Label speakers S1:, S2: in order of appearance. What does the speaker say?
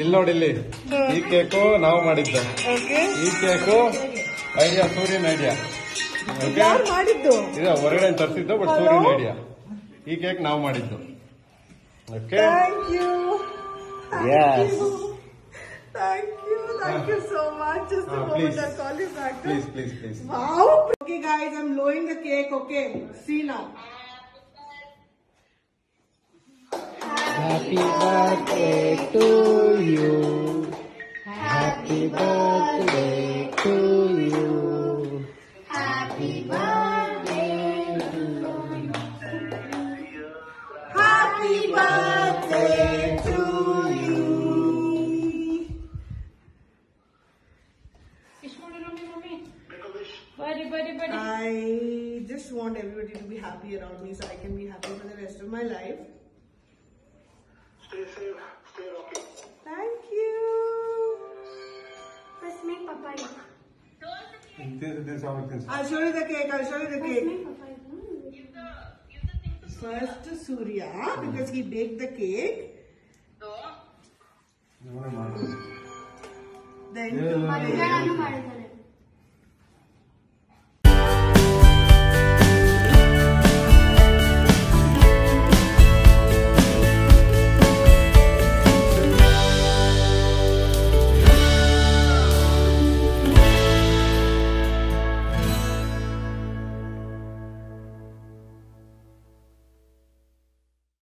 S1: ಇಲ್ಲ ನೋಡಿ ಇಲ್ಲಿ. ಈ ಕೇಕು ನಾವು
S2: ಮಾಡಿದ್ದೆವು
S1: ಈ ಕೇಕು ಐಡಿಯಾ ಸೂರ್ಯನ್ ಐಡಿಯಾ
S2: ಮಾಡಿದ್ದು?
S1: ಹೊರಗಡೆ ತರ್ಸಿದ್ದು ಬಟ್ ಸೂರ್ಯನ್ ಐಡಿಯಾ ಈ ಕೇಕ್ ನಾವು ಮಾಡಿದ್ದು. Okay
S2: thank you yeah thank
S1: you
S2: thank you so ಗಾಯನ್ ಲೋಯಿಂಗ್
S1: cake
S2: okay
S1: Happy
S2: birthday to you.
S3: Happy birthday to you. Happy birthday to you.
S2: Happy birthday to you.
S4: Buddy, buddy, buddy.
S2: I just want everybody to be happy around me so I can be happy for the rest of my life.
S5: Stay safe, stay lucky.
S2: Thank you.
S4: Press me, Papa. This, this how it is.
S2: I'll show you the cake. I'll show you the
S4: Press
S2: me,
S4: cake. Papa.
S2: First to Surya because he baked the cake. So, No,
S4: no, no. Then.